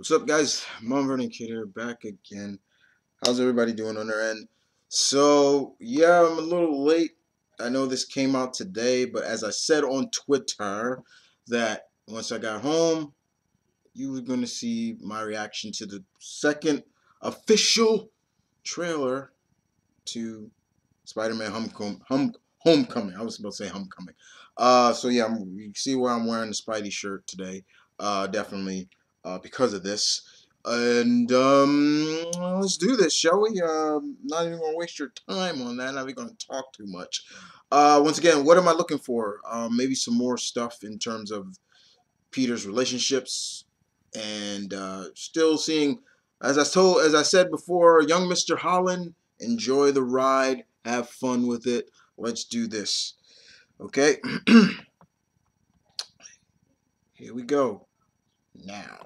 What's up, guys? Mount Vernon Kid here, back again. How's everybody doing on their end? So, yeah, I'm a little late. I know this came out today, but as I said on Twitter, that once I got home, you were going to see my reaction to the second official trailer to Spider-Man Homecoming. Home, Homecoming. I was supposed to say Homecoming. Uh, so yeah, I'm, you see where I'm wearing the Spidey shirt today. Uh, definitely uh, because of this. And um, let's do this, shall we? Uh, not even gonna waste your time on that. Not even gonna talk too much. Uh, once again, what am I looking for? Um, maybe some more stuff in terms of Peter's relationships, and uh, still seeing, as I told, as I said before, young Mister Holland. Enjoy the ride. Have fun with it. Let's do this. Okay. Here we go. Now.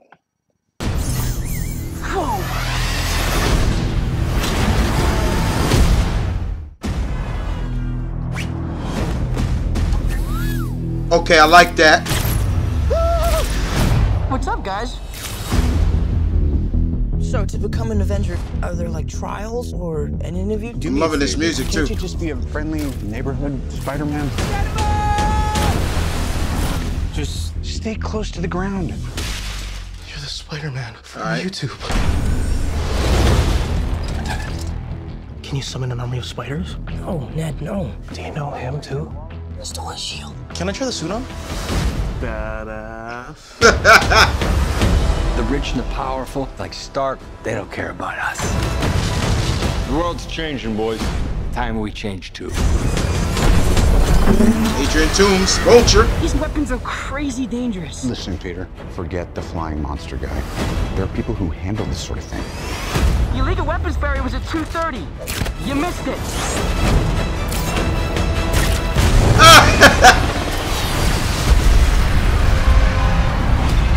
Okay, I like that. What's up, guys? So, to become an Avenger, are there like trials or an interview? Do I'm loving this music Can't too. you just be a friendly neighborhood Spider-Man? Just stay close to the ground. You're Spider-Man from All right. YouTube. Can you summon an army of spiders? No, Ned, no. Do you know him too? Stole his shield. Can I try the suit on? Badass. The rich and the powerful, like Stark, they don't care about us. The world's changing, boys. Time we change too. Adrian Toomes, Vulture. These weapons are crazy dangerous. Listen, Peter, forget the flying monster guy. There are people who handle this sort of thing. The illegal weapons barrier was at 2.30. You missed it.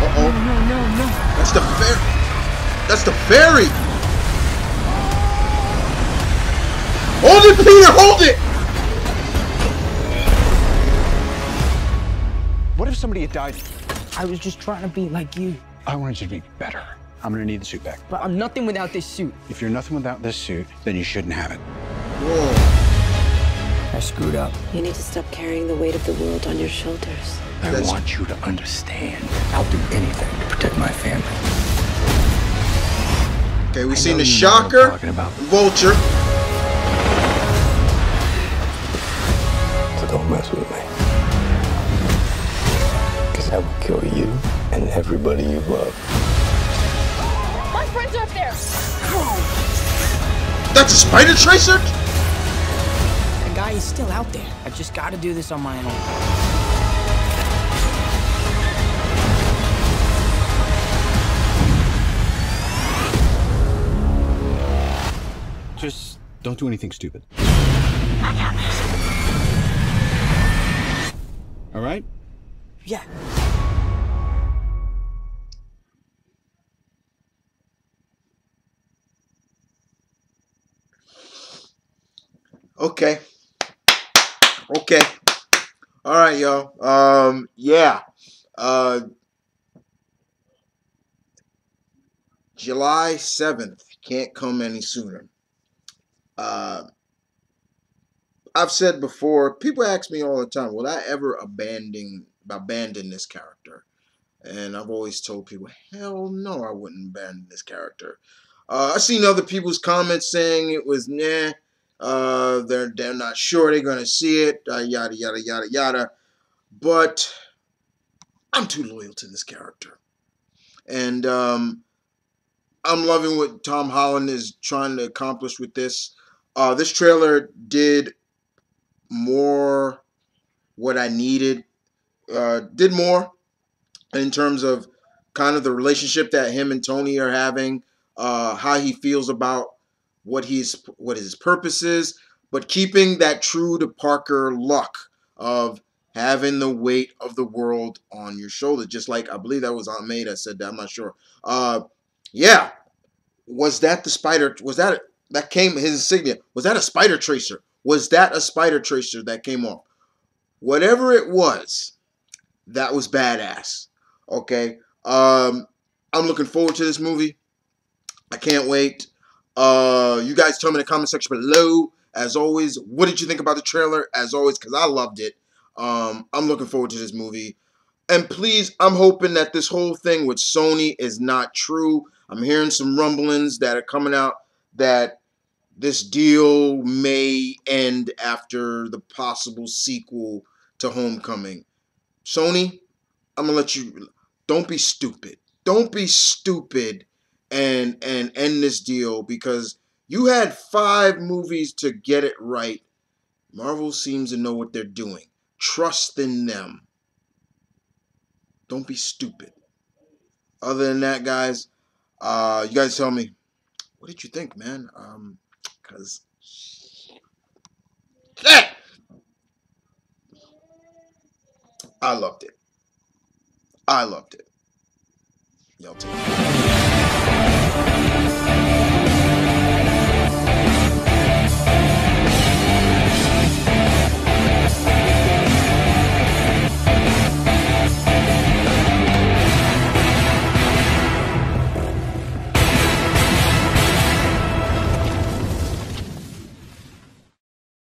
Uh-oh. No, no, no. That's the ferry. That's the ferry. Hold it, Peter. Hold it. Somebody had died? I was just trying to be like you. I wanted you to be better. I'm gonna need the suit back. But I'm nothing without this suit. If you're nothing without this suit, then you shouldn't have it. Whoa. I screwed up. You need to stop carrying the weight of the world on your shoulders. I That's- want you to understand. I'll do anything to protect my family. Okay, we've I seen the you know what I'm Shocker, talking about. Vulture. Kill you and everybody you love. My friends are up there! That's a Spider Tracer. The guy is still out there. I just gotta do this on my own. Just don't do anything stupid. I can All right? Yeah. Okay. Okay. All right, y'all. Um, yeah. Uh, July seventh can't come any sooner. Uh, I've said before. People ask me all the time, "Will I ever abandon abandon this character?" And I've always told people, "Hell no, I wouldn't abandon this character." Uh, I've seen other people's comments saying it was nah. Uh, they're they're not sure they're gonna see it. Uh, yada yada yada yada. But I'm too loyal to this character, and um, I'm loving what Tom Holland is trying to accomplish with this. Uh, this trailer did more what I needed. Uh, did more in terms of kind of the relationship that him and Tony are having. Uh, how he feels about what he's what his purpose is, but keeping that true to Parker luck of having the weight of the world on your shoulder. Just like I believe that was Aunt May that said that. I'm not sure. Uh, yeah, was that the spider? Was that that came his insignia? Was that a spider tracer? Was that a spider tracer that came off? Whatever it was, that was badass. Okay. Um, I'm looking forward to this movie. I can't wait. Uh, you guys tell me in the comment section below. As always, what did you think about the trailer? As always, because I loved it. Um, I'm looking forward to this movie. And please, I'm hoping that this whole thing with Sony is not true. I'm hearing some rumblings that are coming out that this deal may end after the possible sequel to Homecoming. Sony, I'm gonna let you. Don't be stupid. Don't be stupid and and end this deal because you had five movies to get it right. Marvel seems to know what they're doing. Trust in them. Don't be stupid. Other than that, guys, uh, you guys tell me, what did you think, man? Um, cause shit, I loved it. I loved it. Y'all take care.